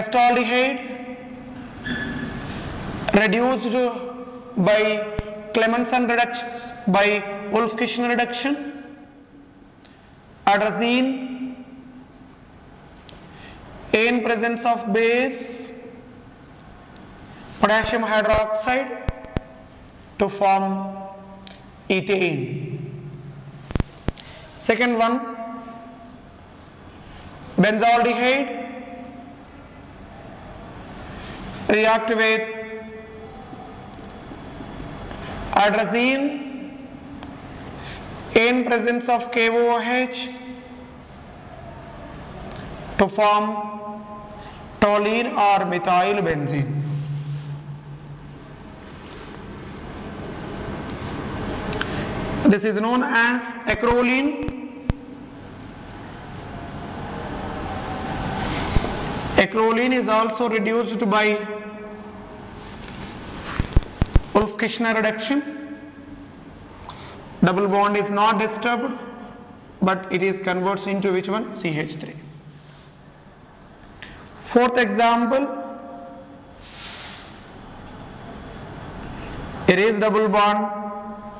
Acetaldehyde reduced by Clemmensen reduction by Wolff-Kishner reduction. Hydrazine in presence of base potassium hydroxide to form ethane. Second one benzaldehyde react with hydrazine in presence of KOH to form toluene or methyl benzene. This is known as acrolein. Acrolein is also reduced by Wolff-Kishner reduction. Double bond is not disturbed, but it is converts into which one? CH3. Fourth example, here is double bond,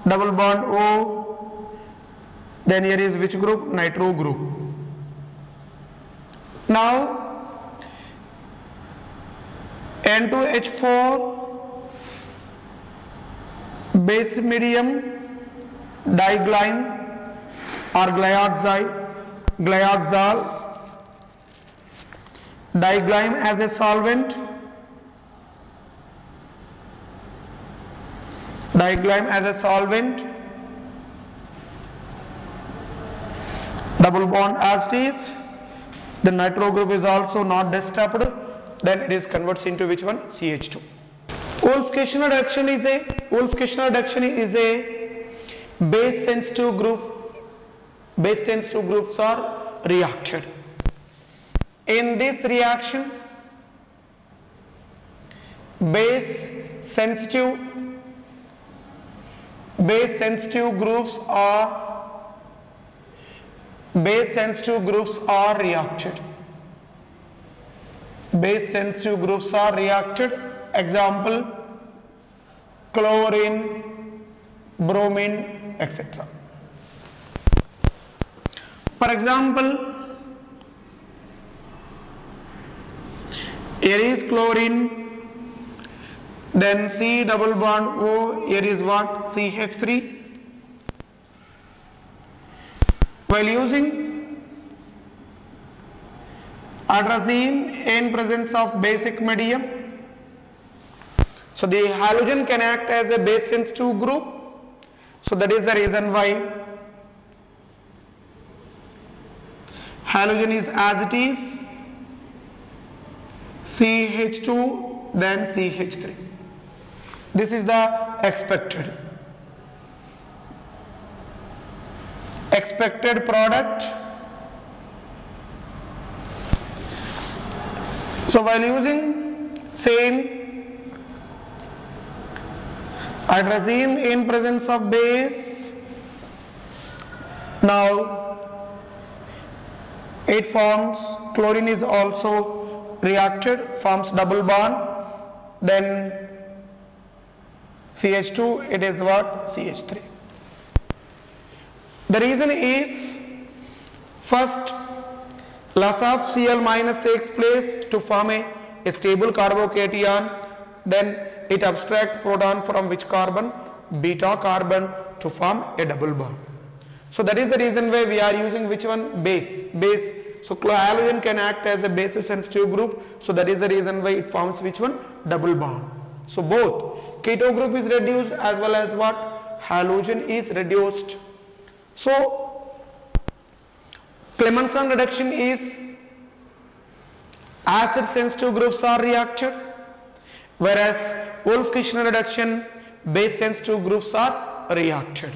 double bond O, then here is which group? Nitro group. Now, N2H4 base medium diglyme or glyoxide, glyoxal. Diglyme as a solvent. Diglyme as a solvent. Double bond as it is. The nitro group is also not disturbed. Then it is converts into which one? CH2 Wolff-Kishner reduction is a Wolff-Kishner reduction is a base sensitive group base sensitive groups are reacted. In this reaction base sensitive base sensitive groups are base sensitive groups are reacted. Base sensitive groups are reacted. Example chlorine bromine etc for example here is chlorine then C double bond O here is what CH3 while using atrazine in presence of basic medium so the halogen can act as a base sensitive group. So that is the reason why halogen is as it is CH2 then CH3 this is the expected expected product. So while using same hydrazine in presence of base. Now it forms. Chlorine is also reacted forms double bond. Then CH2 it is what? CH3 the reason is first loss of Cl minus takes place to form a stable carbocation then it abstract proton from which carbon? Beta carbon to form a double bond. So that is the reason why we are using which one? Base. Base. So halogen can act as a base sensitive group. So that is the reason why it forms which one? Double bond. So both. Keto group is reduced as well as what? Halogen is reduced. So Clemmensen reduction is acid sensitive groups are reacted whereas Wolff-Kishner reduction base sensitive groups are reacted.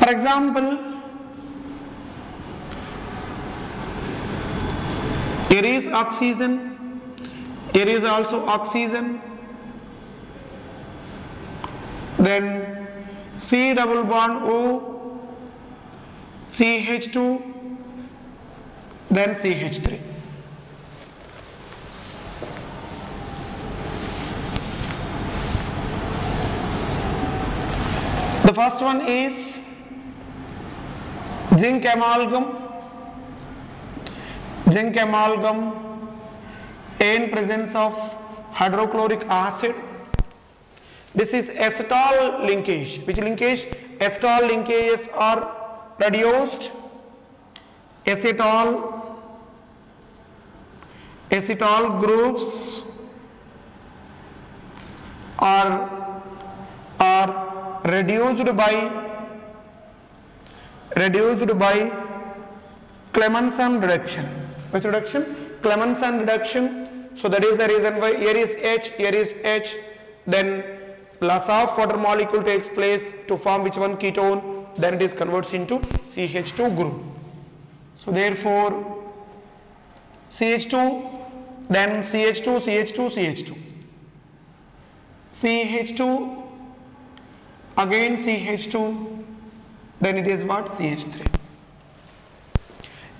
For example, here is oxygen, here is also oxygen, then C double bond O, CH2, then CH3. The first one is zinc amalgam, zinc amalgam in presence of hydrochloric acid. This is acetal linkage. Which linkage? Acetal linkages are reduced. Acetal, acetal groups are, are reduced by reduced by Clemmensen reduction. Which reduction? Clemmensen reduction. So that is the reason why here is H, here is H, then loss of water molecule takes place to form which one ketone, then it is converts into CH2 group. So therefore CH2, then CH2, CH2, CH2. CH2, again CH2, then it is what? CH3.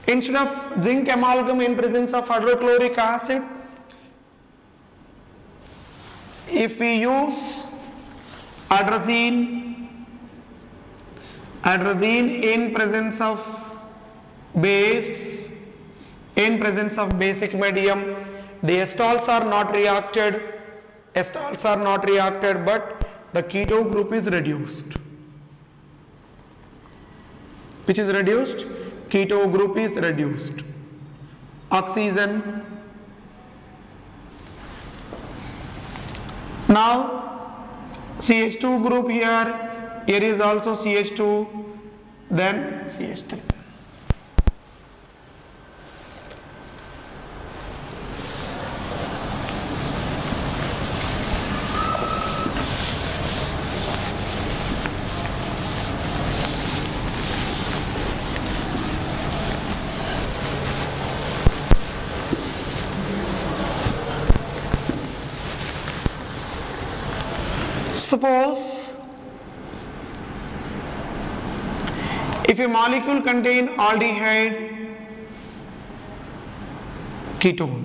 Instead of zinc amalgam in presence of hydrochloric acid, if we use hydrazine, hydrazine in presence of base, in presence of basic medium, the esters are not reacted, esters are not reacted, but the keto group is reduced. Which is reduced? Keto group is reduced. Oxygen. Now CH2 group here, here is also CH2, then CH3. Suppose if a molecule contain aldehyde ketone.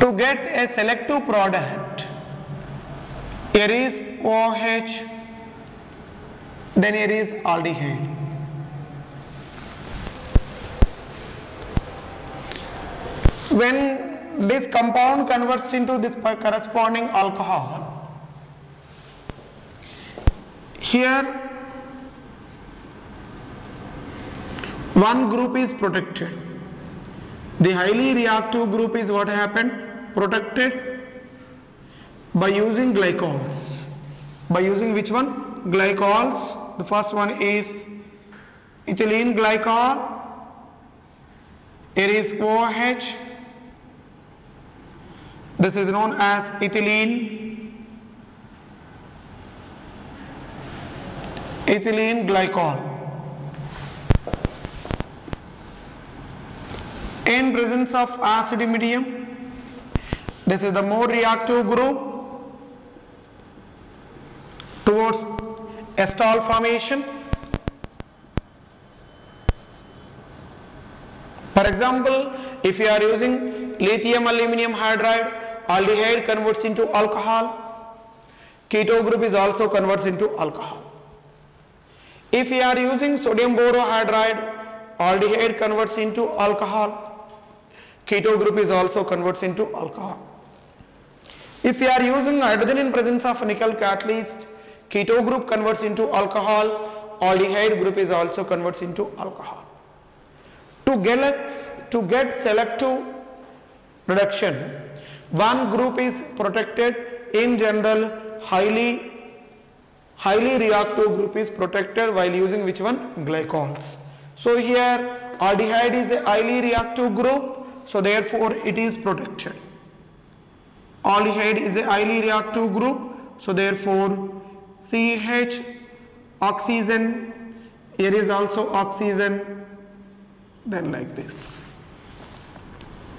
To get a selective product here is OH then here is aldehyde when this compound converts into this corresponding alcohol. Here one group is protected. The highly reactive group is what happened? Protected by using glycols. By using which one? Glycols. The first one is ethylene glycol. Here is OH this is known as ethylene. Ethylene glycol. In presence of acid medium this is the more reactive group towards estol formation. For example if you are using lithium aluminum hydride aldehyde converts into alcohol. Keto group is also converts into alcohol. If you are using sodium borohydride aldehyde converts into alcohol. Keto group is also converts into alcohol. If you are using hydrogen in presence of nickel catalyst keto group converts into alcohol. Aldehyde group is also converts into alcohol. To get to get selective reduction one group is protected. In general highly highly reactive group is protected while using which one? Glycols. So here aldehyde is a highly reactive group so therefore it is protected. Aldehyde is a highly reactive group so therefore CH oxygen here is also oxygen then like this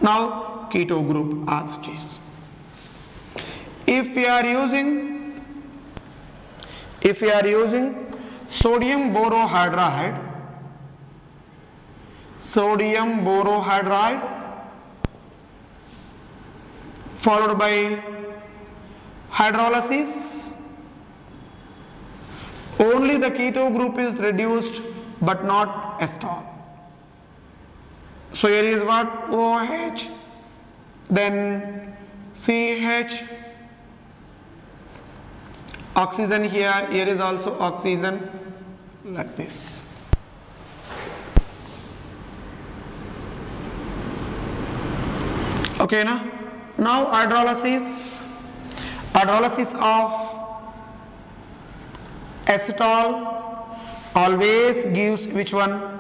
Now keto group as it is. If we are using if we are using sodium borohydride sodium borohydride followed by hydrolysis only the keto group is reduced but not estol so here is what OH then CH oxygen here here is also oxygen like this. Okay now now hydrolysis. Hydrolysis of acetal always gives which one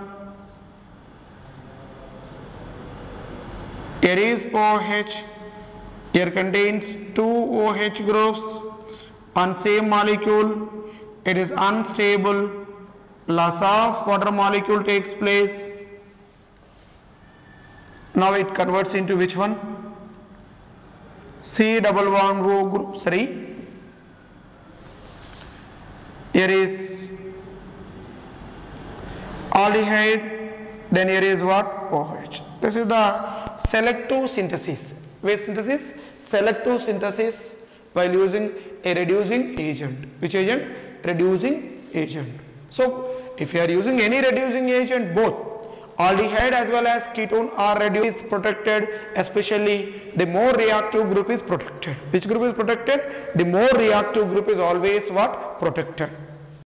here is OH here contains two OH groups on same molecule. It is unstable. Loss of water molecule takes place. Now it converts into which one? C double bond row group 3 here is aldehyde then here is what? OH this is the selective synthesis. With synthesis selective synthesis while using a reducing agent. Which agent? Reducing agent. So if you are using any reducing agent both aldehyde as well as ketone are reduced is protected especially the more reactive group is protected. Which group is protected? The more reactive group is always what? Protected